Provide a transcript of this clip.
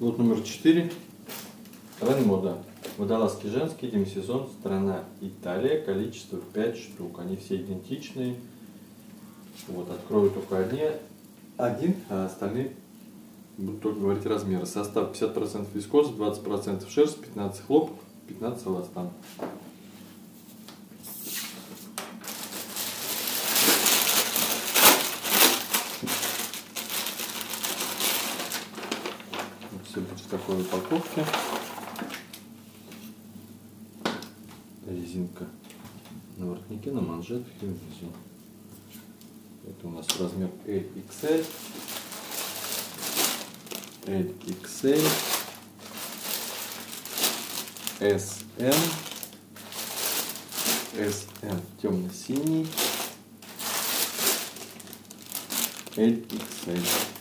Лот номер 4. Ренмода. Водолазки женские, демисезон, страна Италия, количество 5 штук. Они все идентичные. Вот, открою только одни, один, а остальные будут только говорить размеры. Состав 50% вискоза, 20% шерсть, 15 хлопок, 15 эластан. Все будет в такой упаковке. Резинка на воротнике, на манжетах и внизу. Это у нас размер LXL. LXL. SM. SM темно-синий. LXL.